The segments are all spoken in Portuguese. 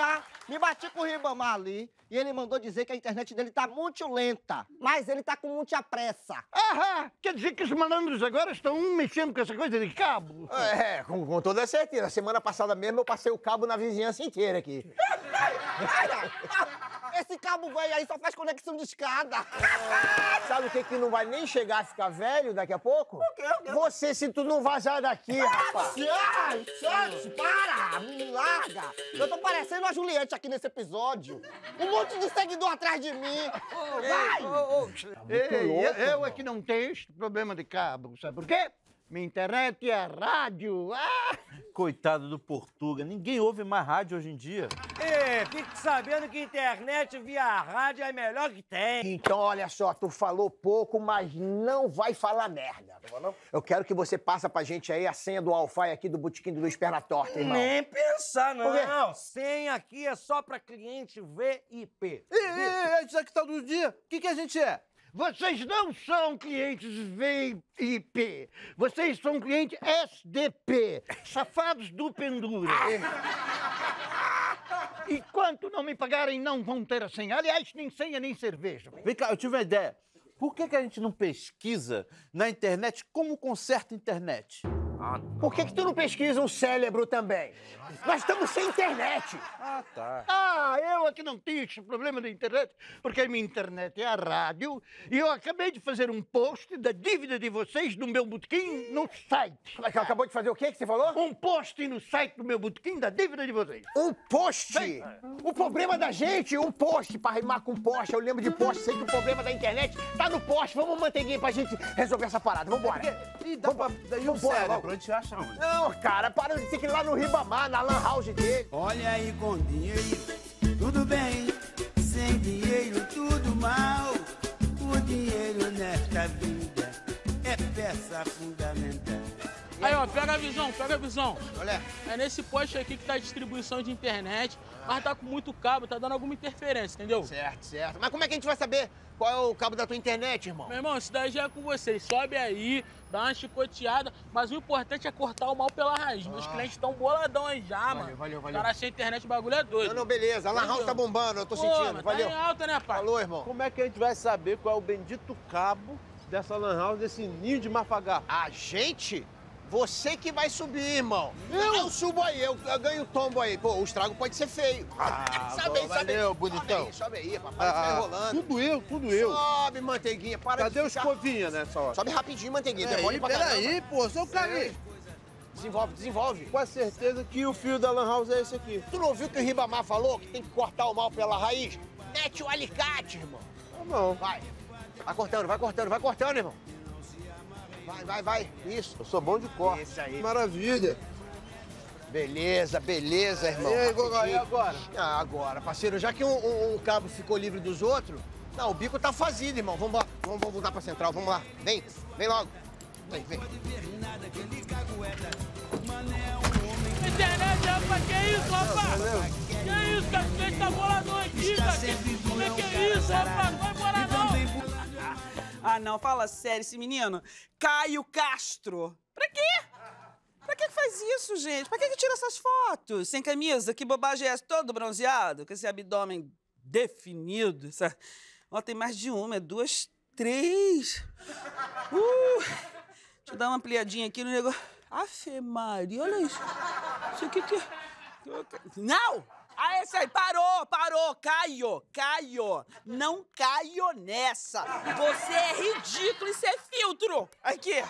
ah, me bati com o Ribamar ali e ele mandou dizer que a internet dele tá muito lenta, mas ele tá com muita pressa. Aham! Quer dizer que os malandros agora estão mexendo com essa coisa de cabo? É, com, com toda certeza. Semana passada mesmo eu passei o cabo na vizinhança inteira aqui. Esse cabo velho aí só faz conexão de escada. Sabe o que que não vai nem chegar a ficar velho daqui a pouco? O quê? O quê? Você, se tu não vazar daqui, rapaz. Ai, Santos, para! Me larga! Eu tô parecendo a Juliette aqui nesse episódio. Um monte de seguidor atrás de mim. Vai! Ei, eu, eu é que não tenho problema de cabo, sabe por quê? Minha internet é rádio. Ah! Coitado do Portuga, ninguém ouve mais rádio hoje em dia. Ei, fique sabendo que internet via rádio é a melhor que tem. Então, olha só, tu falou pouco, mas não vai falar merda. Eu quero que você passa pra gente aí a senha do Wi-Fi aqui do Botequim do Luiz Perna Torta, irmão. Nem pensar, Por quê? não. Senha aqui é só pra cliente VIP. Ei, ei, ei, isso aqui tá do dia. O que, que a gente é? Vocês não são clientes VIP. Vocês são clientes SDP. Safados do pendura. Enquanto não me pagarem, não vão ter a senha. Aliás, nem senha, nem cerveja. Vem cá, eu tive uma ideia. Por que, que a gente não pesquisa na internet como conserta a internet? Por que, que tu não pesquisa um cérebro também? Nós estamos sem internet. Ah, tá. Ah, eu aqui não tenho esse problema da internet, porque a minha internet é a rádio e eu acabei de fazer um post da dívida de vocês no meu botequim no site. Mas Acabou de fazer o quê que você falou? Um post no site do meu botequim da dívida de vocês. Um post! O problema da gente, um post pra rimar com poste. Eu lembro de poste, sei que o problema da internet tá no poste. Vamos manteiguinha pra gente resolver essa parada. Vambora. E dá pra. E o Vambora, cérebro, acha onde? Não, cara, para de ter que ir lá no Ribamar, na lan house dele. Olha aí com dinheiro, tudo bem. Sem dinheiro, tudo mal. O dinheiro nesta vida é peça fundamental. Aí, ó, pega a visão, pega a visão. Olha. É nesse poste aqui que tá a distribuição de internet, mas tá com muito cabo, tá dando alguma interferência, entendeu? Certo, certo. Mas como é que a gente vai saber qual é o cabo da tua internet, irmão? Meu irmão, isso daí já é com vocês. Sobe aí, dá uma chicoteada, mas o importante é cortar o mal pela raiz. Meus clientes estão boladão aí já, mano. Ah. valeu, valeu. Cara, sem internet o bagulho é doido. Não, não, beleza. A lan house tá bombando, eu tô Pô, sentindo. Valeu. Tá em alta, né, pai? Falou, irmão. Como é que a gente vai saber qual é o bendito cabo dessa lan house, desse ninho de mafagafo? A gente? Você que vai subir, irmão. Eu, eu subo aí, eu, eu ganho tombo aí. Pô, o estrago pode ser feio. Ah, sobe aí, bom, sobe aí. valeu, bonitão. Sobe aí, sobe aí, papai. Fica enrolando. tudo eu, tudo eu. Sobe, manteiguinha. Para Cadê o de ficar... escovinha nessa hora? Sobe rapidinho, manteiguinha. é Peraí, pra caramba. peraí, pô, seu cara. Desenvolve, desenvolve. Com a certeza que o fio da lan house é esse aqui. Tu não ouviu que o Ribamar falou que tem que cortar o mal pela raiz? Mete o alicate, irmão. Tá bom. Vai. Vai cortando, vai cortando, vai cortando, irmão. Vai, vai, vai. Isso. Eu sou bom de corte. Isso aí. Maravilha. Beleza, beleza, irmão. E aí, Gogó, e agora? Ah, agora, parceiro, já que um, um- um cabo ficou livre dos outros, não, o bico tá fazido, irmão. Vamos lá, vamos, vamos voltar pra central, vamos lá. Vem, vem logo. Vem, vem. Internet, rapaz, que isso, rapaz? Que isso, cara? Você tá boladão aqui, cara? Como é que é isso, rapaz? Ah, não, fala sério, esse menino. Caio Castro. Pra quê? Pra que faz isso, gente? Pra que que tira essas fotos? Sem camisa? Que bobagem é essa? Todo bronzeado? Com esse abdômen definido? Essa... Ó, tem mais de uma, é duas, três. Uh, deixa eu dar uma ampliadinha aqui no negócio. Afe Maria, olha isso. Isso aqui que... Não! Ah, esse aí, parou, parou, Caio, Caio, não caio nessa. Você é ridículo, isso é filtro. Aqui,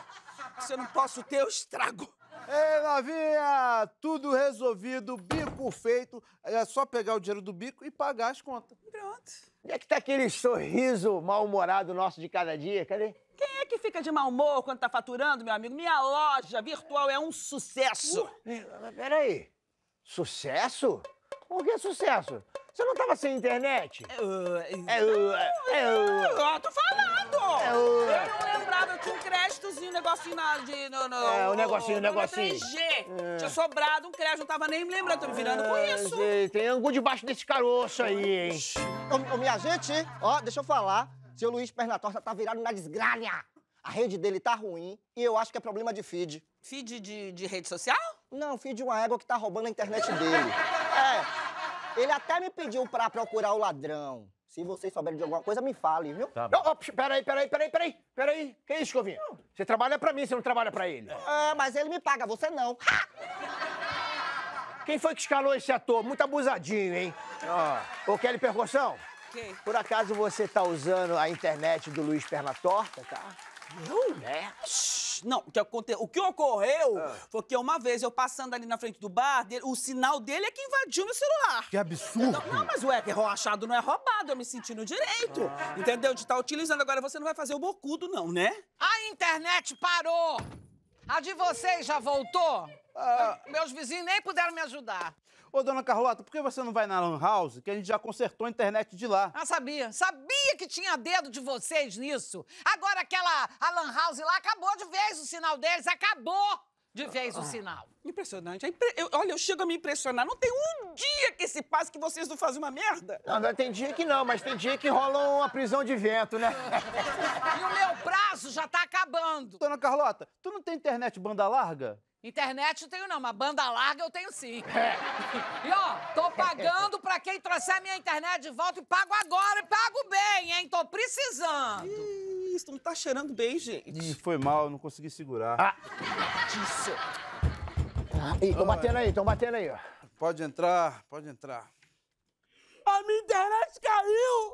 se eu não posso ter, eu estrago. Ei, novinha, tudo resolvido, bico feito. É só pegar o dinheiro do bico e pagar as contas. Pronto. Onde é que tá aquele sorriso mal-humorado nosso de cada dia? Cadê? Quem é que fica de mau humor quando tá faturando, meu amigo? Minha loja virtual é um sucesso. Mas Peraí. Sucesso? Por que sucesso? Você não tava sem internet? É, É, uh, é, uh. Eu tô falando! É, o- Eu não lembrava, eu tinha um créditozinho, um negocinho na, de, no, no, É, o negocinho, o no negocinho. 3G. Tinha sobrado um crédito, não tava nem me lembrando, tô me virando com isso. Tem angu debaixo desse caroço aí, hein? Ô, ô, minha gente, ó, deixa eu falar. Seu Luiz Perna Torta tá virado na desgralha. A rede dele tá ruim e eu acho que é problema de feed. Feed de, de rede social? Não, feed de uma égua que tá roubando a internet dele. É. Ele até me pediu pra procurar o ladrão. Se vocês souberem de alguma coisa, me fale, viu? Tá bom. Oh, peraí, peraí, peraí, peraí, peraí. Que isso, Escovinha? Você trabalha pra mim, você não trabalha pra ele. É, mas ele me paga, você não. Quem foi que escalou esse ator? Muito abusadinho, hein? Ó. Ô, Kelly Percussão, Ok. por acaso você tá usando a internet do Luiz Perna Torta, tá? Eu? É. Shhh, Não, o que, aconte... o que ocorreu foi que uma vez eu passando ali na frente do bar, o sinal dele é que invadiu meu celular. Que absurdo. Não, não, mas o é achado não é roubado, eu me senti no direito. Entendeu? De estar utilizando. Agora você não vai fazer o bocudo, não, né? A internet parou! A de vocês já voltou? Ah. Meus vizinhos nem puderam me ajudar. Ô, dona Carlota, por que você não vai na Lan House, que a gente já consertou a internet de lá? Ah, sabia. Sabia que tinha dedo de vocês nisso. Agora aquela a Lan House lá acabou de vez o sinal deles. Acabou de vez o sinal. Impressionante. É impre- eu- olha, eu chego a me impressionar. Não tem um dia que se passe que vocês não fazem uma merda. Não, não, tem dia que não, mas tem dia que rola uma prisão de vento, né? E o meu prazo já tá acabando. Dona Carlota, tu não tem internet banda larga? Internet eu tenho não, mas banda larga eu tenho sim. E ó, tô pagando pra quem trouxer minha internet de volta e pago agora e pago bem, hein? Tô precisando. Ih, Isso não tá cheirando bem, gente. Ih, foi mal, eu não consegui segurar. Ah. Ih, tão batendo aí, tão batendo aí, ó. Pode entrar, pode entrar. A minha internet caiu!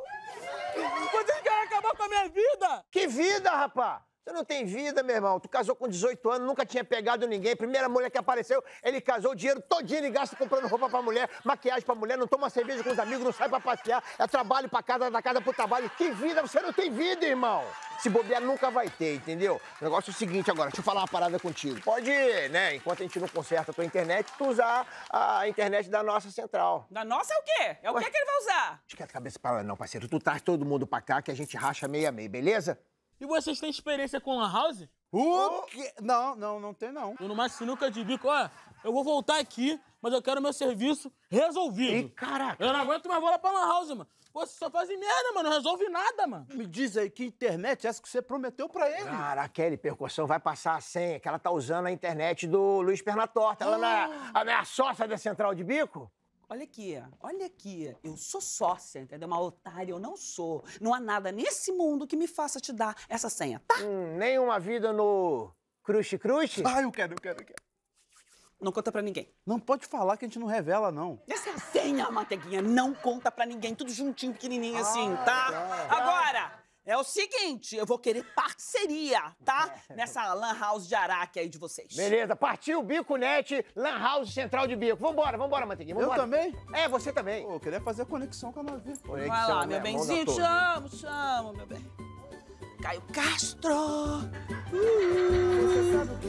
Vocês querem acabar com a minha vida? Que vida, rapá! Você não tem vida, meu irmão. Tu casou com 18 anos, nunca tinha pegado ninguém. Primeira mulher que apareceu, ele casou, o dinheiro todinho ele gasta comprando roupa pra mulher, maquiagem pra mulher, não toma cerveja com os amigos, não sai pra passear, é trabalho pra casa, da casa pro trabalho. Que vida? Você não tem vida, irmão. Se bobear, nunca vai ter, entendeu? O negócio é o seguinte agora, deixa eu falar uma parada contigo. Pode, né, enquanto a gente não conserta a tua internet, tu usar a internet da nossa central. Da nossa é o quê? É o Ué. que, que ele vai usar? Esquenta a cabeça pra lá não, parceiro. Tu traz todo mundo pra cá que a gente racha meia meia, beleza? E vocês têm experiência com Lan House? O quê? Não, não, não tem não. Eu numa sinuca de bico, ó, eu vou voltar aqui, mas eu quero meu serviço resolvido. Ih, caraca. Eu não aguento mais bola pra Lan House, mano. Pô, vocês só fazem merda, mano. Não resolve nada, mano. Me diz aí, que internet é essa que você prometeu pra ele? Cara, a Kelly Percussão vai passar a senha, que ela tá usando a internet do Luiz Pernatorta. Ela não é a minha sócia da Central de Bico? Olha aqui, olha aqui. Eu sou sócia, entendeu? Uma otária eu não sou. Não há nada nesse mundo que me faça te dar essa senha, tá? Hum, nenhuma vida no Crush Crush? Ah, eu quero, eu quero, eu quero. Não conta pra ninguém. Não pode falar que a gente não revela, não. Essa é a senha, manteiguinha. Não conta pra ninguém. Tudo juntinho, pequenininho assim, tá? Agora, é o seguinte. Eu vou querer parceria, tá? Nessa lan house de Araque aí de vocês. Beleza, partiu Bico Net, Lan House Central de Bico. Vambora, vambora, Manteiguinha, Eu vambora. também? É, você também. Pô, eu queria fazer a conexão com a navio. Vai lá, meu benzinho. Te amo, te amo, meu bem. Caio Castro! Você sabe o que